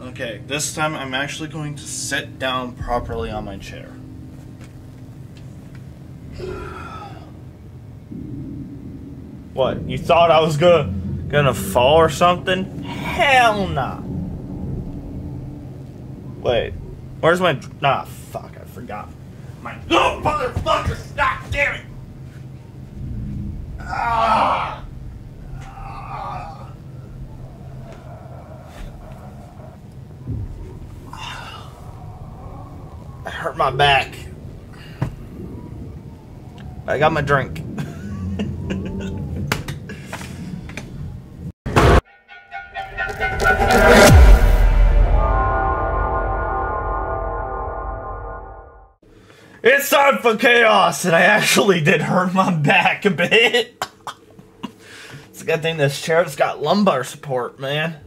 Okay, this time I'm actually going to sit down properly on my chair. What? You thought I was gonna gonna fall or something? Hell nah. Wait, where's my? Nah, fuck, I forgot. My oh motherfucker! Stop, damn it! Ah! Ah! I hurt my back. I got my drink. It's time for chaos, and I actually did hurt my back a bit. it's a good thing this chair's got lumbar support, man.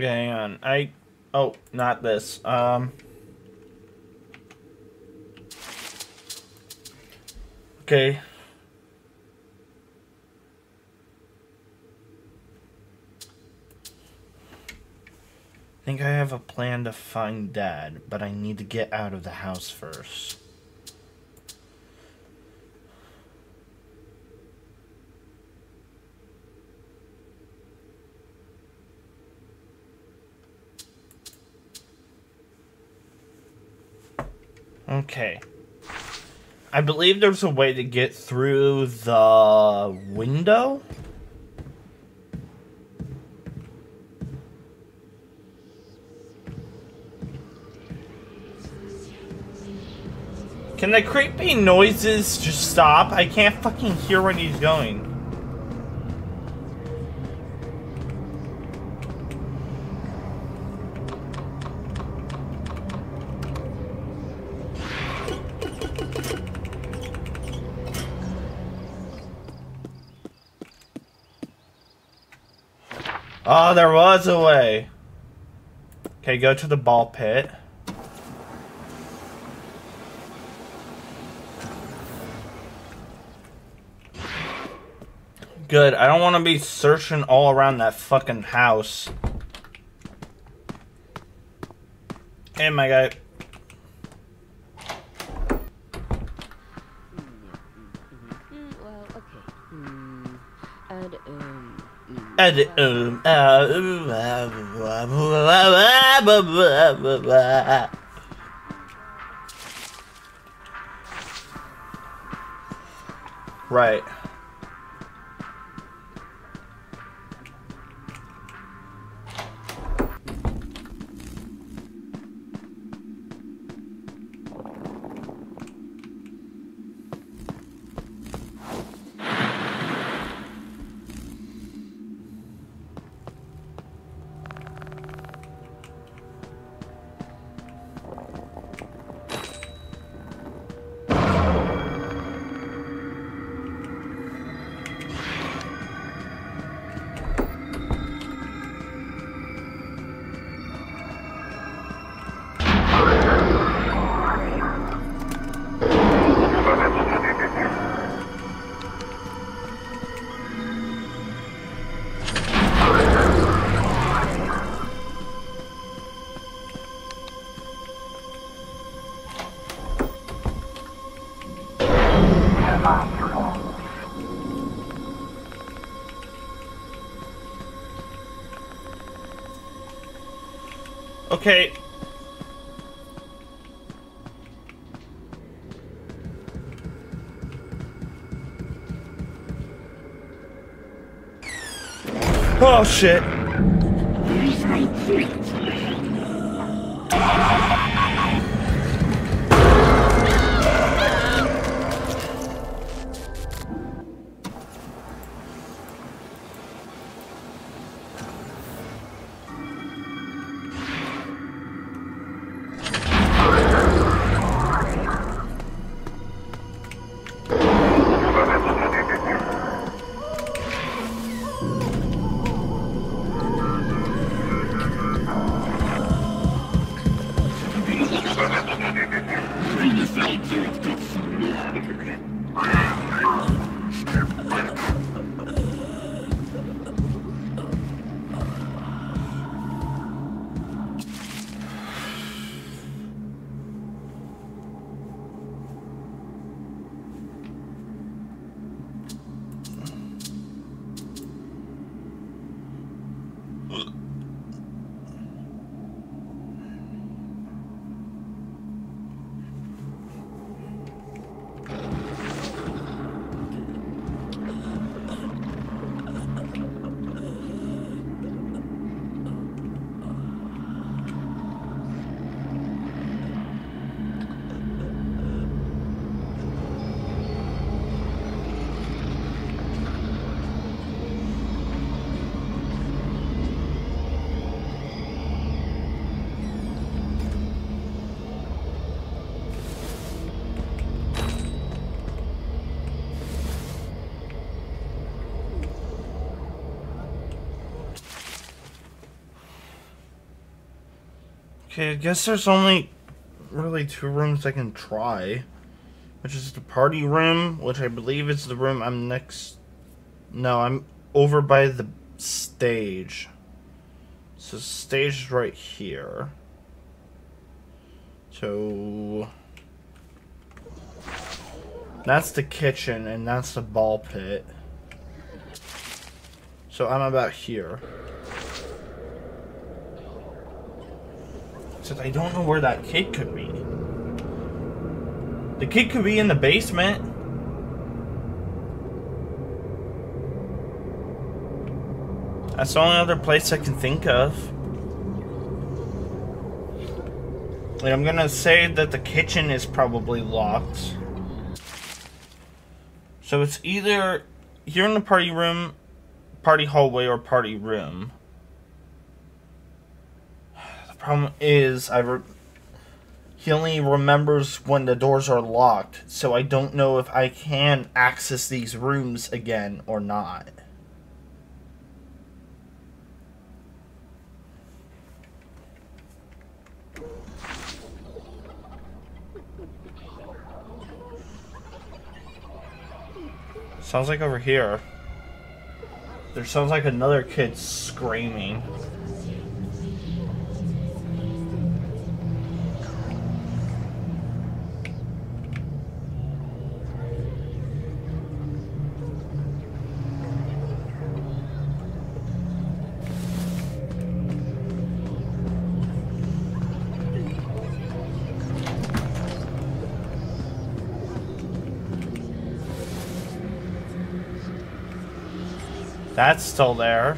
Okay, hang on. I oh, not this. Um Okay. I think I have a plan to find Dad, but I need to get out of the house first. Okay. I believe there's a way to get through the window. Can the creepy noises just stop? I can't fucking hear where he's going. Oh, there was a way. Okay, go to the ball pit. Good. I don't want to be searching all around that fucking house. Hey, my guy. Um, uh, right. Okay. Oh shit. Ugh. Okay, I guess there's only really two rooms I can try. Which is the party room, which I believe is the room I'm next... No, I'm over by the stage. So stage is right here. So... That's the kitchen, and that's the ball pit. So I'm about here. I don't know where that kid could be. The kid could be in the basement. That's the only other place I can think of. I'm gonna say that the kitchen is probably locked. So it's either here in the party room, party hallway, or party room. Problem is, I he only remembers when the doors are locked, so I don't know if I can access these rooms again or not. Sounds like over here. There sounds like another kid screaming. That's still there.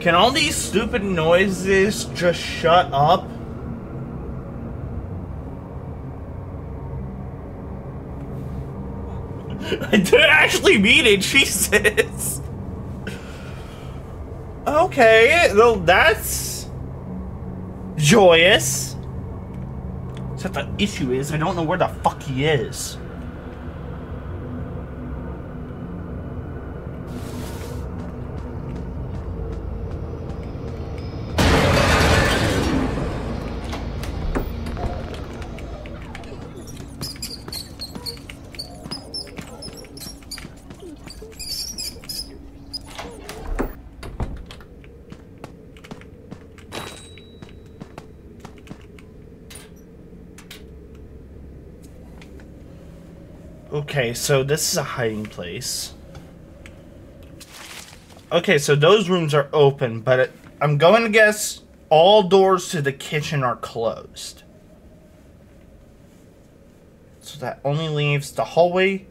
Can all these stupid noises just shut up? I didn't actually mean it, Jesus. Okay, well, that's joyous. Except the issue is, I don't know where the fuck he is. So this is a hiding place. Okay, so those rooms are open, but it, I'm going to guess all doors to the kitchen are closed. So that only leaves the hallway,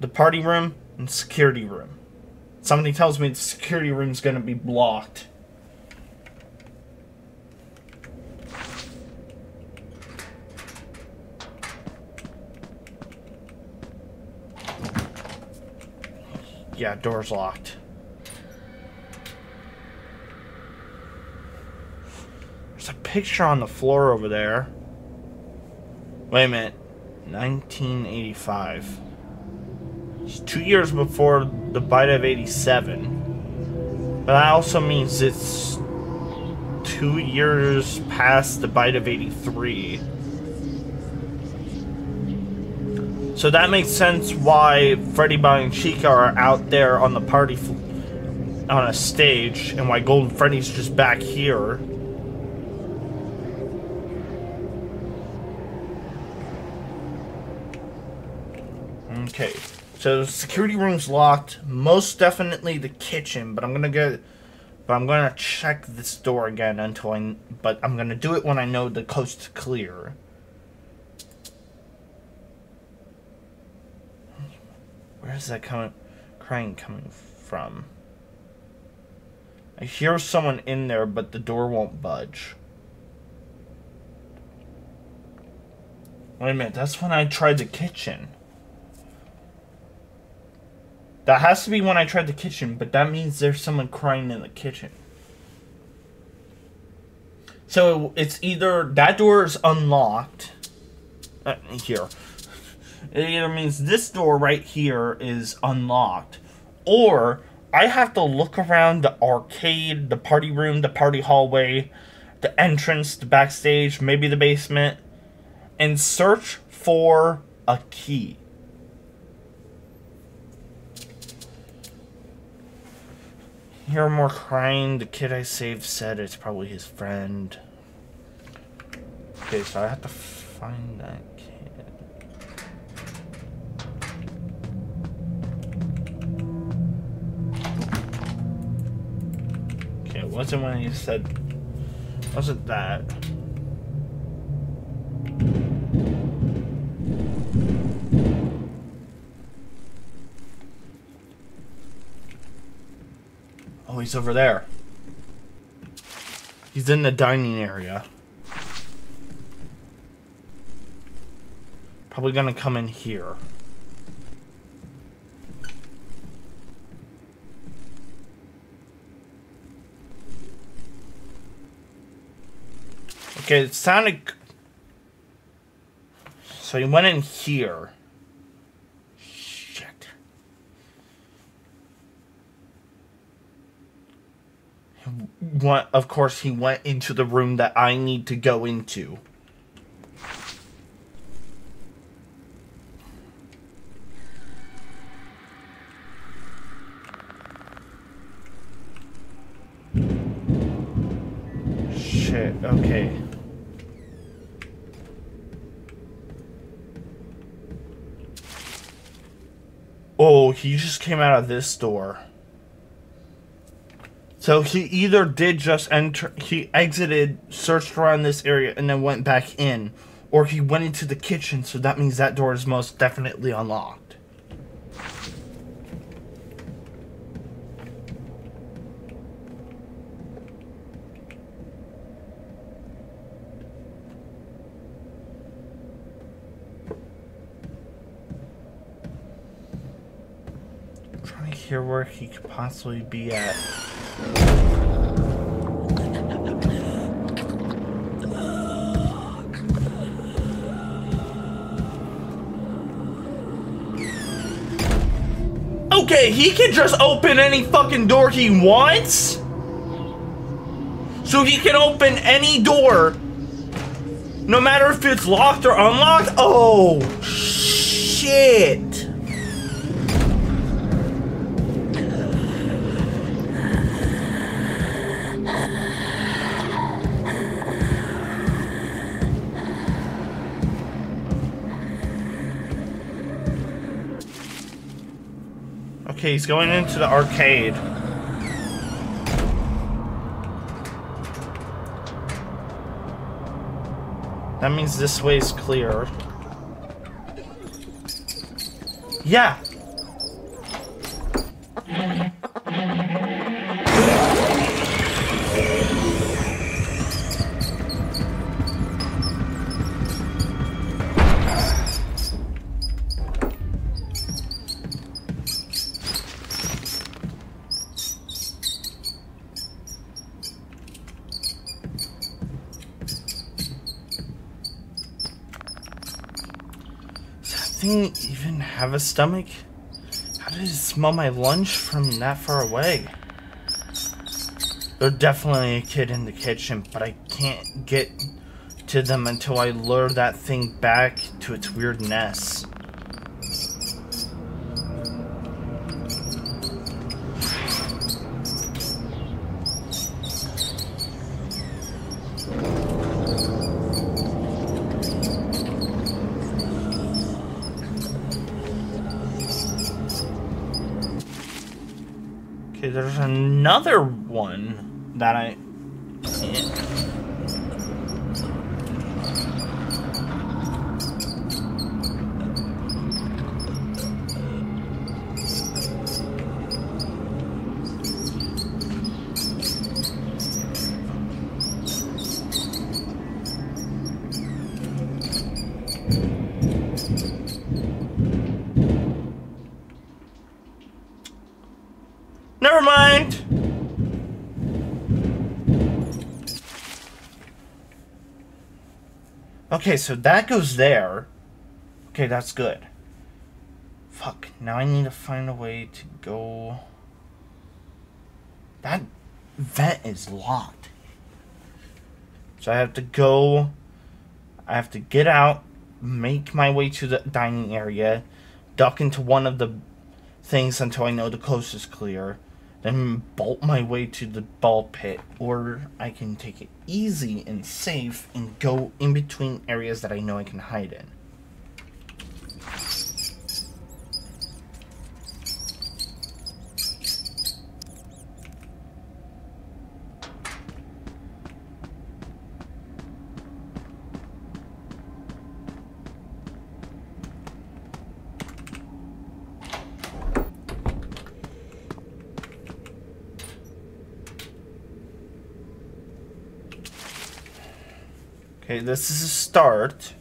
the party room, And security room. Somebody tells me the security room's gonna be blocked. Yeah, door's locked. There's a picture on the floor over there. Wait a minute. 1985. It's two years before the bite of 87. But that also means it's two years past the bite of 83. So that makes sense why Freddy Bonnie and Chica are out there on the party on a stage and why Golden Freddy's just back here. Okay, so security room's locked. Most definitely the kitchen, but I'm gonna go. But I'm gonna check this door again until I. But I'm gonna do it when I know the coast's clear. Where is that coming? Crying coming from? I hear someone in there, but the door won't budge. Wait a minute, that's when I tried the kitchen. That has to be when I tried the kitchen, but that means there's someone crying in the kitchen. So it's either that door is unlocked. Uh, here. It either means this door right here is unlocked, or I have to look around the arcade, the party room, the party hallway, the entrance, the backstage, maybe the basement, and search for a key. Hear more crying. The kid I saved said it's probably his friend. Okay, so I have to find that wasn't when you said. Wasn't that? Oh, he's over there. He's in the dining area. Probably gonna come in here. Okay, it sounded... So he went in here. Shit. What, of course, he went into the room that I need to go into. Shit, okay. Oh, he just came out of this door. So he either did just enter, he exited, searched around this area, and then went back in, or he went into the kitchen, so that means that door is most definitely unlocked. Where he could possibly be at. Okay, he can just open any fucking door he wants? So he can open any door, no matter if it's locked or unlocked? Oh, shit. Okay, he's going into the arcade. That means this way is clear. Yeah. Thing even have a stomach? How did it smell my lunch from that far away? There's definitely a kid in the kitchen, but I can't get to them until I lure that thing back to its weird nest. Okay, there's another one that I. Never Okay, so that goes there. Okay, that's good. Fuck, now I need to find a way to go. That vent is locked. So I have to go. I have to get out, make my way to the dining area, duck into one of the things until I know the coast is clear, then bolt my way to the ball pit, or I can take it easy and safe and go in between areas that I know I can hide in. Okay, this is a start.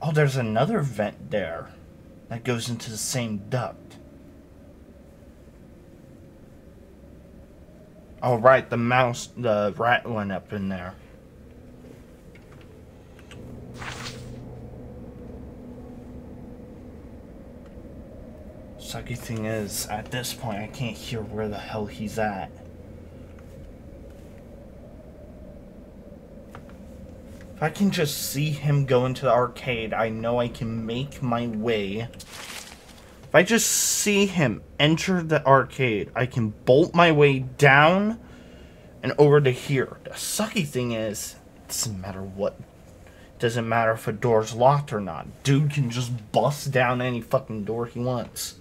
Oh, there's another vent there that goes into the same duct. Oh, right, the mouse, the rat went up in there. Sucky thing is, at this point, I can't hear where the hell he's at. If I can just see him go into the arcade, I know I can make my way. If I just see him enter the arcade, I can bolt my way down and over to here. The sucky thing is, it doesn't matter what. It doesn't matter if a door's locked or not. Dude can just bust down any fucking door he wants.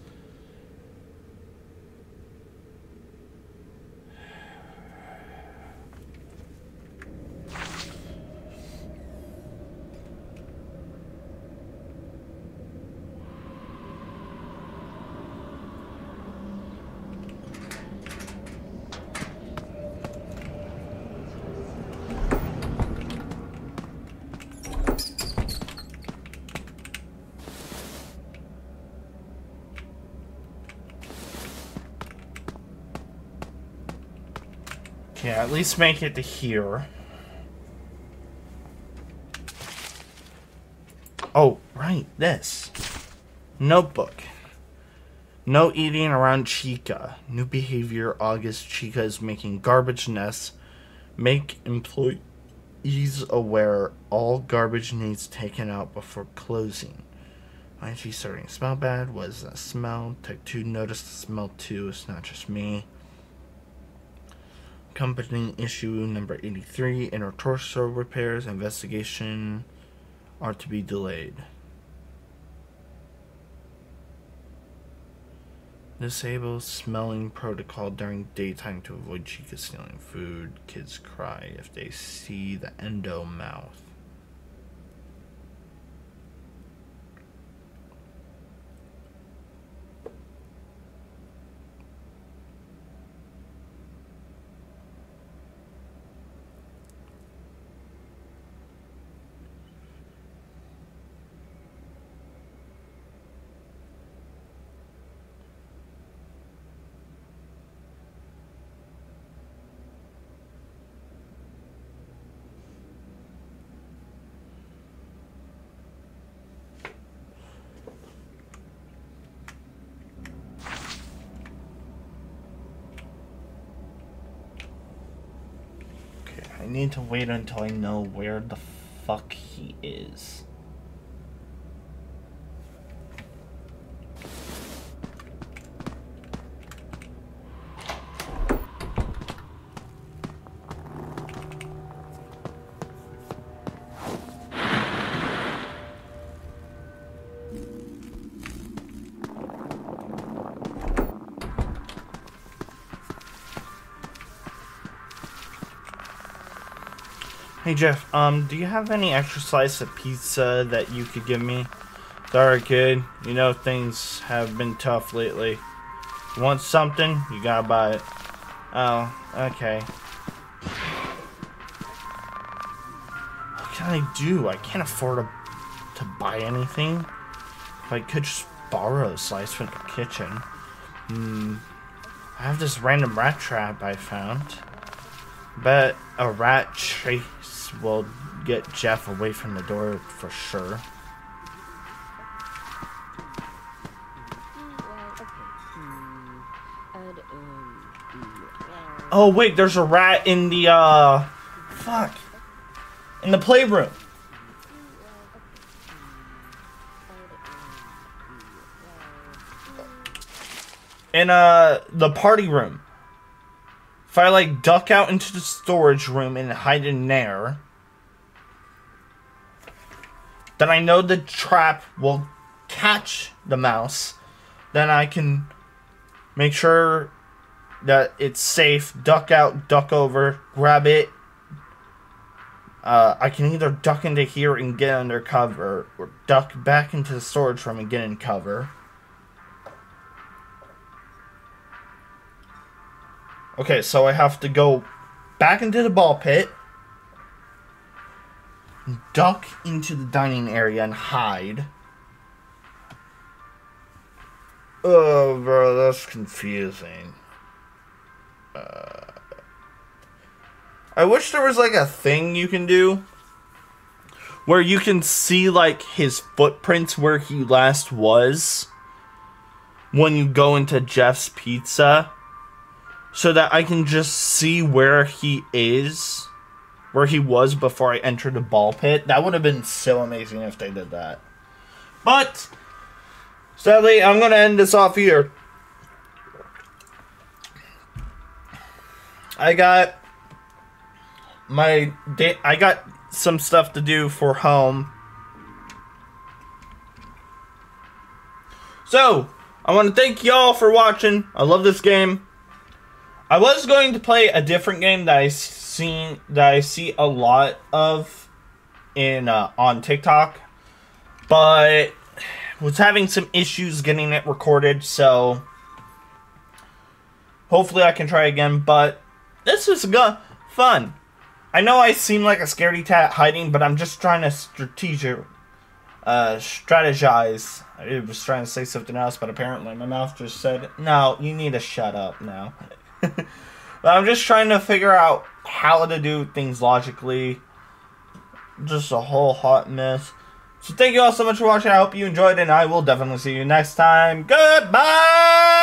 Okay, at least make it to here. Oh, right, this. Notebook. No eating around Chica. New behavior, August. Chica is making garbage nests. Make employees aware all garbage needs taken out before closing. Why is she starting to smell bad? What is that smell? Tech 2 noticed the smell too. It's not just me. Company issue number 83 inner torso repairs investigation are to be delayed. Disable smelling protocol during daytime to avoid Chica stealing food. Kids cry if they see the endo mouth. Need to wait until I know where the fuck he is. Hey Jeff, um, do you have any extra slice of pizza that you could give me? Sorry, kid. You know things have been tough lately. You want something? You gotta buy it. Oh, okay. What can I do? I can't afford to, to buy anything. If I could just borrow a slice from the kitchen. Hmm. I have this random rat trap I found. Bet a rat chase will get Jeff away from the door for sure. Oh wait, there's a rat in the uh fuck. In the playroom. In uh the party room. If I like duck out into the storage room and hide in there, then I know the trap will catch the mouse. Then I can make sure that it's safe. Duck out, duck over, grab it. Uh, I can either duck into here and get under cover, or duck back into the storage room and get in cover. Okay, so I have to go back into the ball pit, duck into the dining area and hide. Oh, bro, that's confusing. Uh, I wish there was like a thing you can do where you can see like his footprints where he last was when you go into Jeff's Pizza so that I can just see where he is where he was before I entered the ball pit. That would have been so amazing if they did that. But sadly, I'm going to end this off here. I got my day I got some stuff to do for home. So, I want to thank y'all for watching. I love this game. I was going to play a different game that I seen that I see a lot of in uh, on TikTok, but was having some issues getting it recorded, so hopefully I can try again, but this was go- fun. I know I seem like a scaredy cat hiding, but I'm just trying to strategic, uh, strategize. I was trying to say something else, but apparently my mouth just said, "No, you need to shut up now." But I'm just trying to figure out how to do things logically. Just a whole hot mess. So thank you all so much for watching. I hope you enjoyed, and I will definitely see you next time. Goodbye.